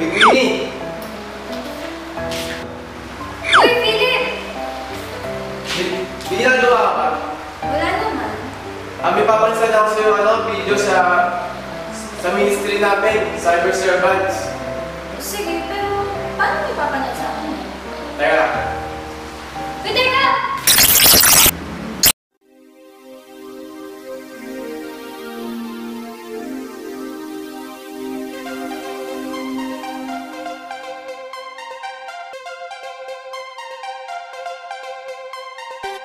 Bikini! Uy, Philip! Bi- Binagawa ka ba? Wala naman. Ah, may papansin ako sa yung ano, video sa sa ministry namin, Cyber Servants. Sige,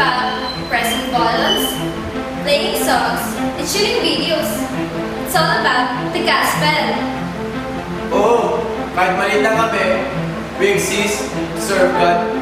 about pressing buttons, playing songs, and shooting videos. It's all about the gospel. oo, kahit maliit lang kami, we exist to serve God.